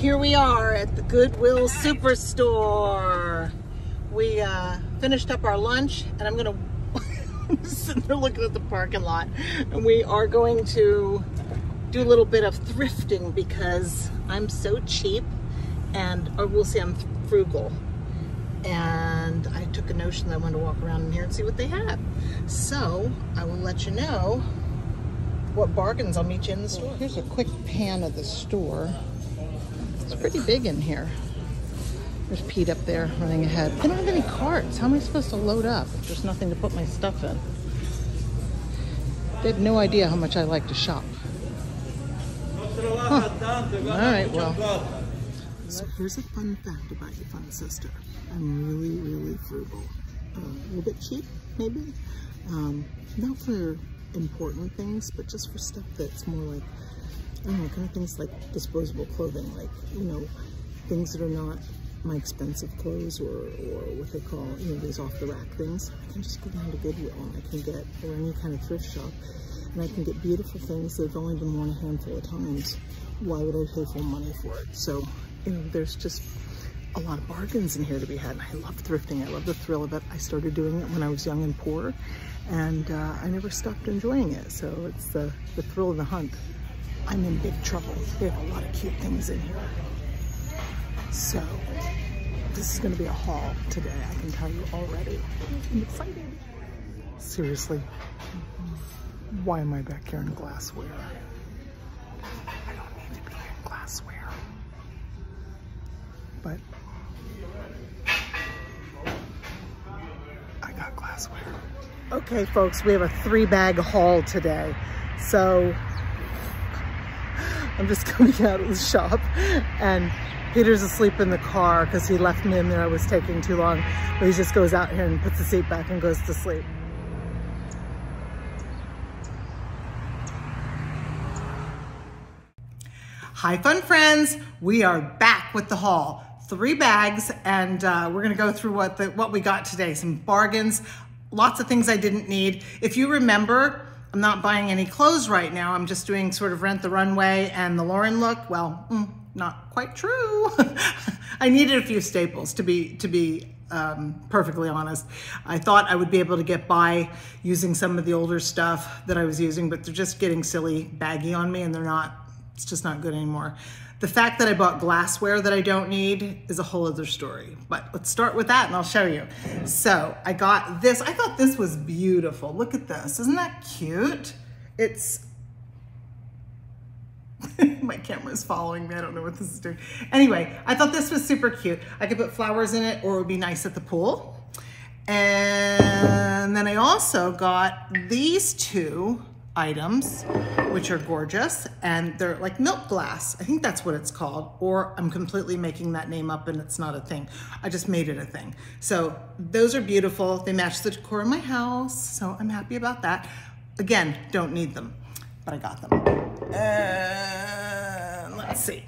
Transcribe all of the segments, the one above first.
here we are at the Goodwill Superstore. We uh, finished up our lunch and I'm gonna sitting there looking at the parking lot and we are going to do a little bit of thrifting because I'm so cheap and or we'll say I'm frugal and I took a notion that I wanted to walk around in here and see what they have. So I will let you know what bargains I'll meet you in the store. Here's a quick pan of the store. It's pretty big in here. There's Pete up there running ahead. They don't have any carts. How am I supposed to load up if there's nothing to put my stuff in? They have no idea how much I like to shop. Huh. All right, well. So here's a fun fact about your fun sister. I'm really, really frugal. Uh, a little bit cheap, maybe. Um, not for important things, but just for stuff that's more like Know, kind of things like disposable clothing, like, you know, things that are not my expensive clothes or, or what they call, you know, those off-the-rack things. I can just go down to Goodwill and I can get, or any kind of thrift shop, and I can get beautiful things that have only been worn a handful of times. Why would I pay full money for it? So, you know, there's just a lot of bargains in here to be had. And I love thrifting. I love the thrill of it. I started doing it when I was young and poor, and uh, I never stopped enjoying it. So it's the, the thrill of the hunt. I'm in big trouble. They have a lot of cute things in here. So this is gonna be a haul today, I can tell you already. I'm excited. Seriously, why am I back here in glassware? I don't need to be in glassware. But I got glassware. Okay, folks, we have a three bag haul today. So I'm just coming out of the shop and Peter's asleep in the car because he left me in there. I was taking too long. But he just goes out here and puts the seat back and goes to sleep. Hi, fun friends. We are back with the haul. Three bags, and uh, we're gonna go through what the, what we got today. Some bargains, lots of things I didn't need. If you remember, I'm not buying any clothes right now. I'm just doing sort of Rent the Runway and the Lauren look. Well, mm, not quite true. I needed a few staples to be to be um, perfectly honest. I thought I would be able to get by using some of the older stuff that I was using, but they're just getting silly baggy on me and they're not, it's just not good anymore. The fact that I bought glassware that I don't need is a whole other story. But let's start with that and I'll show you. So I got this. I thought this was beautiful. Look at this. Isn't that cute? It's my camera is following me. I don't know what this is doing. Anyway, I thought this was super cute. I could put flowers in it or it would be nice at the pool. And then I also got these two items, which are gorgeous, and they're like milk glass. I think that's what it's called, or I'm completely making that name up and it's not a thing. I just made it a thing. So those are beautiful. They match the decor in my house, so I'm happy about that. Again, don't need them, but I got them. And let's see.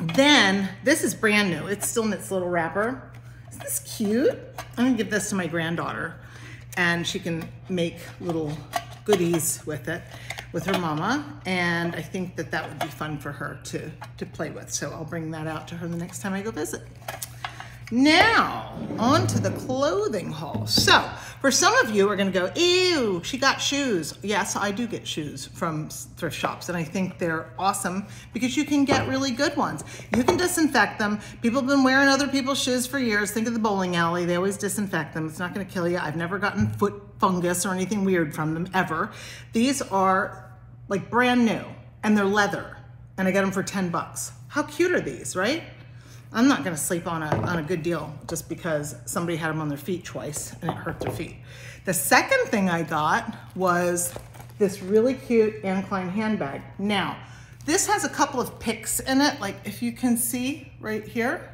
Then, this is brand new. It's still in its little wrapper. Isn't this cute? I'm gonna give this to my granddaughter and she can make little goodies with it with her mama and I think that that would be fun for her to to play with so I'll bring that out to her the next time I go visit. Now, on to the clothing haul. So, for some of you are gonna go, ew, she got shoes. Yes, I do get shoes from thrift shops, and I think they're awesome because you can get really good ones. You can disinfect them. People have been wearing other people's shoes for years. Think of the bowling alley. They always disinfect them. It's not gonna kill you. I've never gotten foot fungus or anything weird from them, ever. These are like brand new, and they're leather, and I got them for 10 bucks. How cute are these, right? I'm not gonna sleep on a, on a good deal just because somebody had them on their feet twice and it hurt their feet. The second thing I got was this really cute Anne Klein handbag. Now, this has a couple of picks in it, like if you can see right here,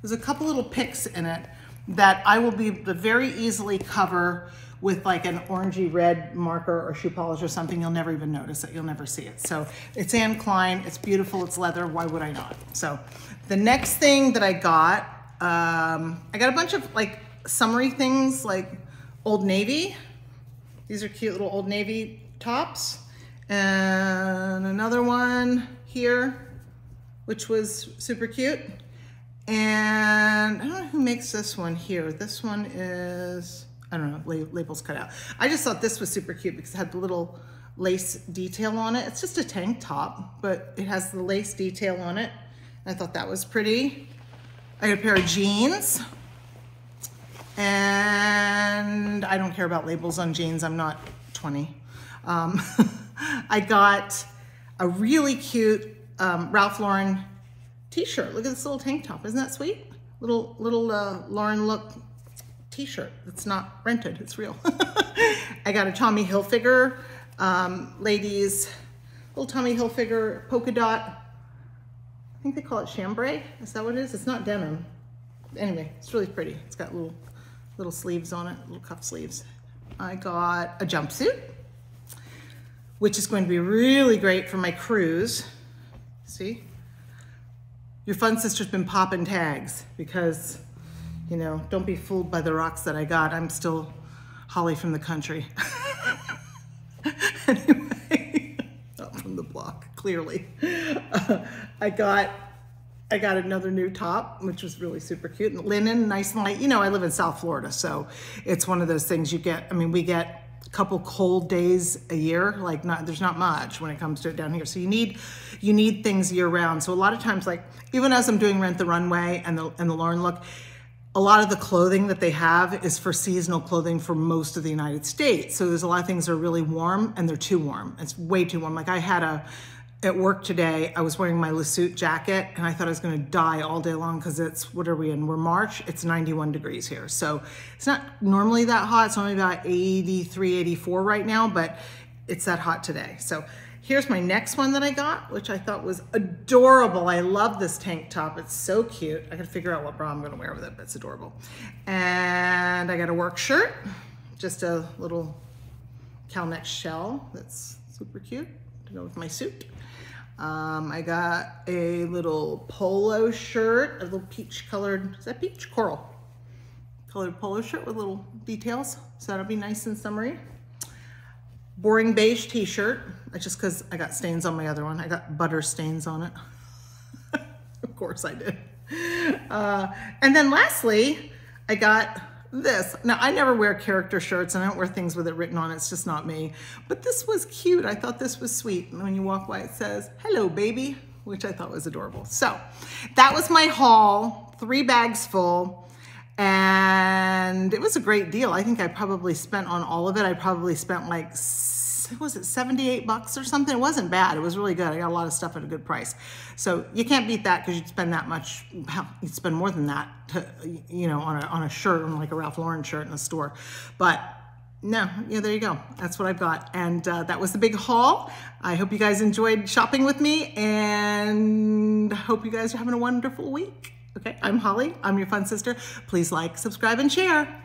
there's a couple little picks in it that I will be very easily cover with like an orangey red marker or shoe polish or something, you'll never even notice it. You'll never see it. So it's Anne Klein, it's beautiful, it's leather, why would I not? So the next thing that I got, um, I got a bunch of like summery things like Old Navy. These are cute little Old Navy tops. And another one here. which was super cute. And I don't know who makes this one here. This one is, I don't know, labels cut out. I just thought this was super cute because it had the little lace detail on it. It's just a tank top, but it has the lace detail on it. I thought that was pretty. I got a pair of jeans. And I don't care about labels on jeans. I'm not 20. Um, I got a really cute um, Ralph Lauren t-shirt. Look at this little tank top. Isn't that sweet? Little, little uh, Lauren look t-shirt that's not rented. It's real. I got a Tommy Hilfiger um, ladies, little Tommy Hilfiger polka dot. I think they call it chambray. Is that what it is? It's not denim. Anyway, it's really pretty. It's got little, little sleeves on it, little cuff sleeves. I got a jumpsuit, which is going to be really great for my cruise. See? Your fun sister's been popping tags because, you know, don't be fooled by the rocks that I got. I'm still Holly from the country. anyway, not from the block, clearly. Uh, I got I got another new top, which was really super cute. And linen, nice and light. You know, I live in South Florida, so it's one of those things you get. I mean, we get couple cold days a year. Like, not there's not much when it comes to it down here. So you need you need things year round. So a lot of times, like even as I'm doing Rent the Runway and the and the Lauren look, a lot of the clothing that they have is for seasonal clothing for most of the United States. So there's a lot of things that are really warm and they're too warm. It's way too warm. Like I had a at work today, I was wearing my Le Suit jacket and I thought I was gonna die all day long because it's, what are we in? We're March, it's 91 degrees here. So it's not normally that hot. It's only about 83, 84 right now, but it's that hot today. So here's my next one that I got, which I thought was adorable. I love this tank top. It's so cute. I gotta figure out what bra I'm gonna wear with it, but it's adorable. And I got a work shirt, just a little cowl neck shell that's super cute with my suit. Um, I got a little polo shirt, a little peach colored, is that peach? Coral. Colored polo shirt with little details. So that'll be nice and summery. Boring beige t-shirt, just cause I got stains on my other one. I got butter stains on it. of course I did. Uh, and then lastly, I got this. Now, I never wear character shirts and I don't wear things with it written on. It's just not me. But this was cute. I thought this was sweet. And when you walk by, it says, hello, baby, which I thought was adorable. So that was my haul, three bags full. And it was a great deal. I think I probably spent on all of it. I probably spent like was it 78 bucks or something? It wasn't bad. It was really good. I got a lot of stuff at a good price. So you can't beat that because you'd spend that much, you'd spend more than that, to, you know, on a, on a shirt, on like a Ralph Lauren shirt in the store. But no, yeah, there you go. That's what I've got. And uh, that was the big haul. I hope you guys enjoyed shopping with me and hope you guys are having a wonderful week. Okay, I'm Holly. I'm your fun sister. Please like, subscribe, and share.